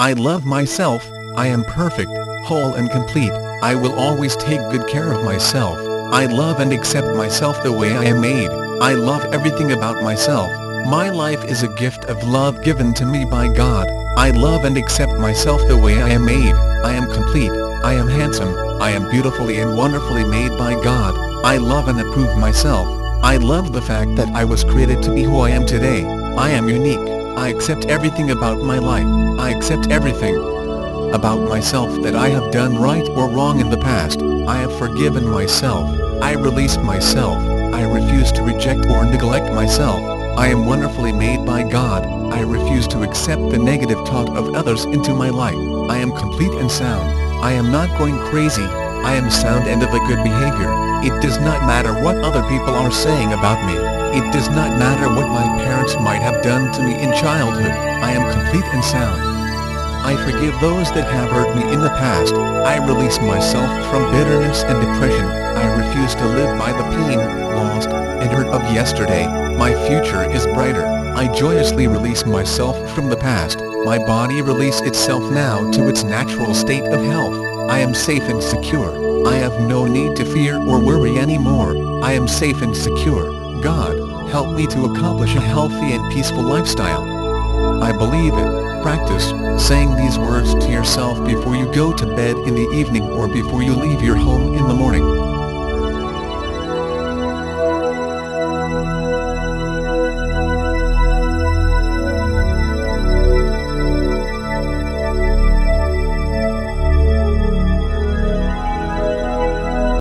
I love myself, I am perfect, whole and complete, I will always take good care of myself, I love and accept myself the way I am made, I love everything about myself, my life is a gift of love given to me by God, I love and accept myself the way I am made, I am complete, I am handsome, I am beautifully and wonderfully made by God, I love and approve myself, I love the fact that I was created to be who I am today, I am unique, I accept everything about my life, I accept everything about myself that I have done right or wrong in the past, I have forgiven myself, I release myself, I refuse to reject or neglect myself, I am wonderfully made by God, I refuse to accept the negative thought of others into my life, I am complete and sound, I am not going crazy, I am sound and of a good behavior, it does not matter what other people are saying about me, it does not matter what my parents might have done to me in childhood, I am complete and sound. I forgive those that have hurt me in the past, I release myself from bitterness and depression, I refuse to live by the pain, lost, and hurt of yesterday, my future is brighter, I joyously release myself from the past, my body release itself now to its natural state of health, I am safe and secure, I have no need to fear or worry anymore, I am safe and secure, God, help me to accomplish a healthy and peaceful lifestyle. I believe it. Practice saying these words to yourself before you go to bed in the evening or before you leave your home in the morning.